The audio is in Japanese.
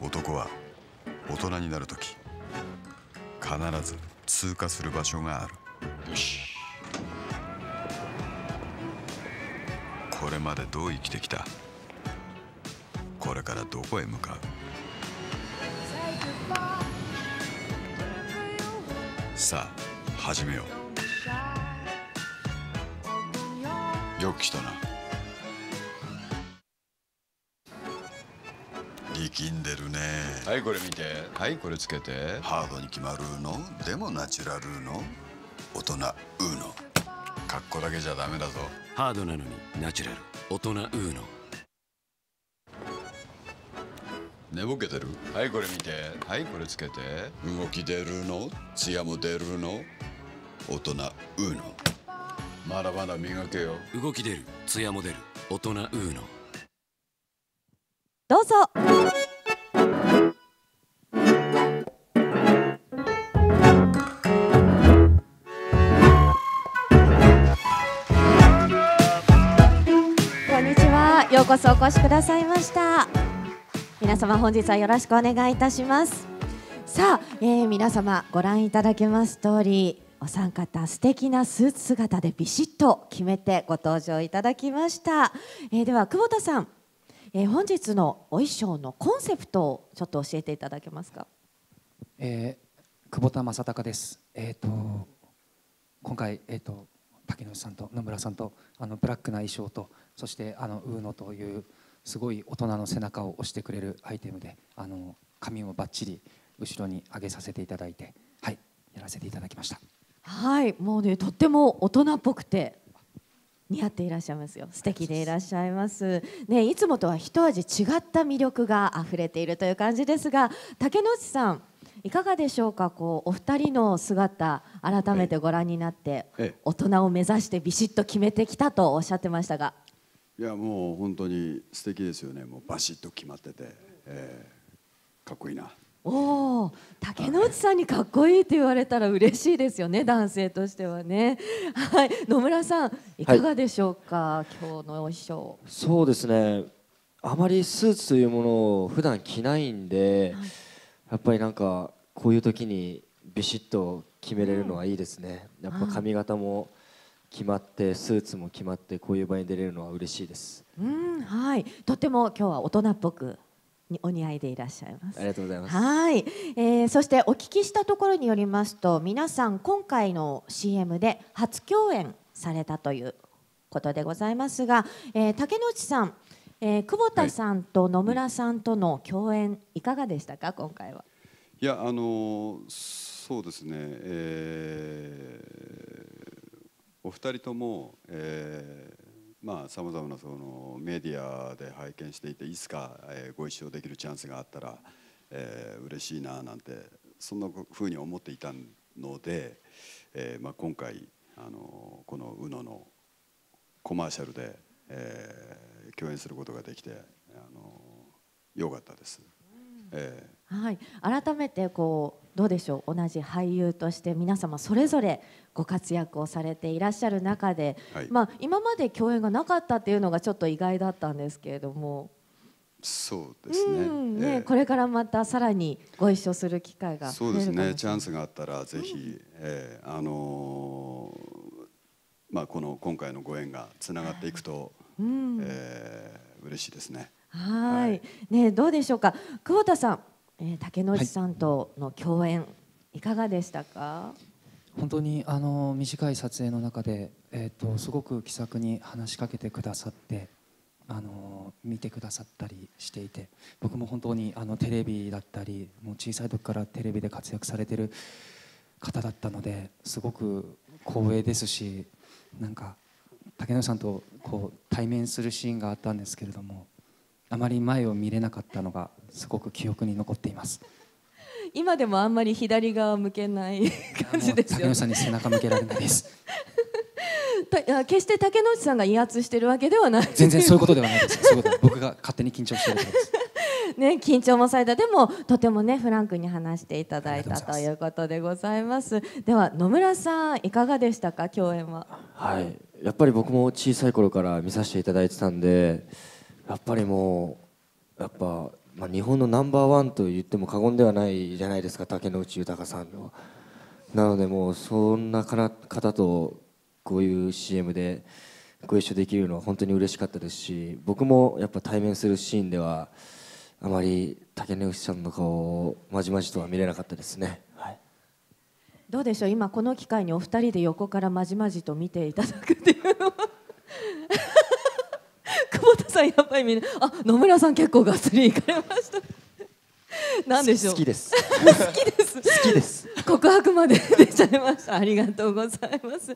男は大人になる時必ず通過する場所がある。よし。これまでどう生きてきた？これからどこへ向かう？さあ始めよう。よく来たな力んでるね。はいこれ見て。はいこれつけて。ハードに決まるの？でもナチュラルの？大人ウーノ格好だけじゃダメだぞ。ハードなのにナチュラル。大人ウーノ寝ぼけてる？はいこれ見て。はいこれつけて。動き出るの？艶も出るの？大人ウーノまだまだ磨けよ。動き出る。艶も出る。大人ウーノどうぞ。こんにちは。ようこそお越しくださいました。皆様本日はよろしくお願いいたします。さあ、えー皆様ご覧いただけます通りお三方素敵なスーツ姿でビシッと決めてご登場いただきました、えーでは久保田さんえー本日のお衣装のコンセプトをちょっと教えていただけますか？えー、久保田正孝です。えっ、と今回えっ、と竹野内さんと野村さんとあのブラックな衣装とそしてあのウーノというすごい大人の背中を押してくれるアイテムであの髪をバッチリ後ろに上げさせていただいてはいやらせていただきました。はい、もうねとっても大人っぽくて似合っていらっしゃいますよ。素敵でいらっしゃいます。ね、いつもとは一味違った魅力が溢れているという感じですが、竹野内さん。いかがでしょうか？こうお二人の姿改めてご覧になってええ大人を目指してビシッと決めてきたとおっしゃってましたがいやもう本当に素敵ですよねもうバシッと決まってて、えーかっこいいなおお竹野内さんにかっこいいって言われたら嬉しいですよね男性としてはね。はい野村さんいかがでしょうか、今日のお衣装。そうですね。あまりスーツというものを普段着ないんで、やっぱりなんかこういう時にビシッと決めれるのはいいですね、やっぱ髪型も決まってスーツも決まってこういう場に出れるのは嬉しいです。うんはい。とても今日は大人っぽくにお似合いでいらっしゃいます。ありがとうございます。はい、えーそしてお聞きしたところによりますと皆さん今回の CM で初共演されたということでございますが、えー竹野内さん、えー久保田さんと野村さんとの共演いかがでしたか？今回は。いやあのそうですね、えーお二人とも、えーまあさまざまなそのメディアで拝見していていつか、えーご一緒できるチャンスがあったら、えー嬉しいななんてそんなふうに思っていたので、えーまあ、今回あのこの UNO のコマーシャルで、えー共演することができてあのよかったです。えーはい、改めてこうどうでしょう。同じ俳優として皆様それぞれご活躍をされていらっしゃる中で、はい。まあ、今まで共演がなかったっていうのがちょっと意外だったんですけれども、そうですね。うんねええ。これからまたさらにご一緒する機会がそうですね。チャンスがあったらぜひ、ええあのーまあこの今回のご縁がつながっていくと、うん。ええ嬉しいですね。はい。はい。ねどうでしょうか？久保田さん、えー竹野内さんとの共演、い、かがでしたか？本当にあの短い撮影の中で、えー、とすごく気さくに話しかけてくださってあの見てくださったりしていて僕も本当にあのテレビだったりもう小さい時からテレビで活躍されてる方だったのですごく光栄ですしなんか竹野さんとこう対面するシーンがあったんですけれどもあまり前を見れなかったのがすごく記憶に残っています。今でもあんまり左側向けない感じですよね竹野さんに背中向けられないです。決して竹野内さんが威圧してるわけではない全然そういうことではないです。そういうこと僕が勝手に緊張していることです。ね、緊張もされたでもとてもねフランクに話していただいたということでございますでは野村さんいかがでしたか？共演ははいやっぱり僕も小さい頃から見させていただいてたんでやっぱりもうやっぱまあ、日本のナンバーワンと言っても過言ではないじゃないですか竹野内豊さんの。なのでもうそんな方とこういう CM でご一緒できるのは本当に嬉しかったですし僕もやっぱ対面するシーンではあまり竹野内さんの顔をまじまじとは見れなかったですね。はいどうでしょう？今この機会にお二人で横からまじまじと見ていただくっていうのはさんやっぱりみんなあ野村さん結構がっつり行かれました。なんでしょう。好きです。好きです。好きです。告白まで出ちゃいました。ありがとうございます